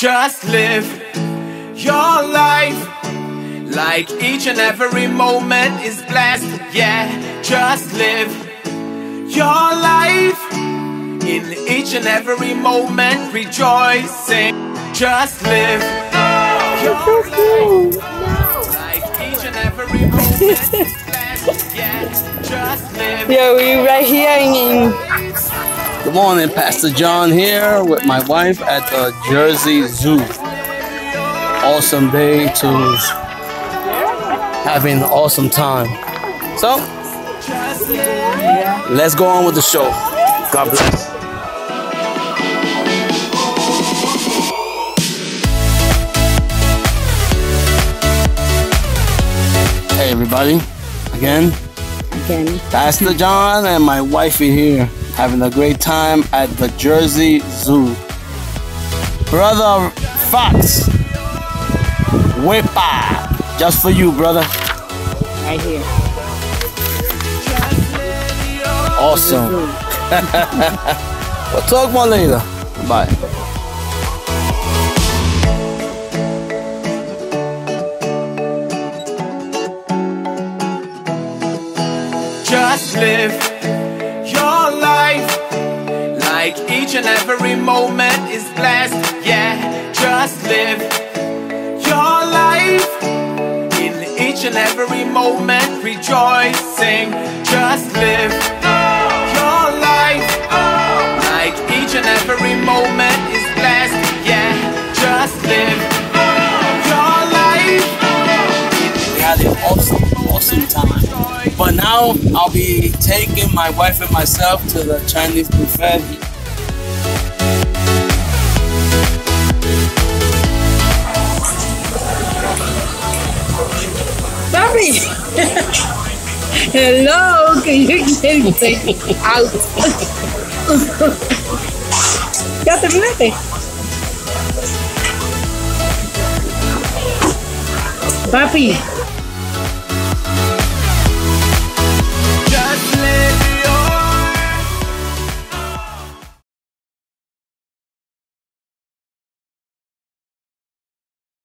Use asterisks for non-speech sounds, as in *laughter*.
Just live your life like each and every moment is blessed. Yeah, just live your life in each and every moment, rejoicing. Just live your life like each and every moment is blessed. Yeah, just live. Yeah, we right here in Good morning, Pastor John here with my wife at the Jersey Zoo. Awesome day to having an awesome time. So, let's go on with the show. God bless. Hey everybody, again, again. Pastor John and my wife wifey here having a great time at the Jersey Zoo. Brother Fox, Whippa, just for you, brother. Right here. Awesome. *laughs* we'll talk more later. Bye. Just live your life like each and every moment is blessed. Yeah, just live your life in each and every moment, rejoicing. Just live your life like each and every moment is blessed. Yeah, just live your life. We had an awesome, awesome time. But now I'll be taking my wife and myself to the Chinese buffet. *laughs* Hello, can you get me out? *laughs* ya terminaste. Papi,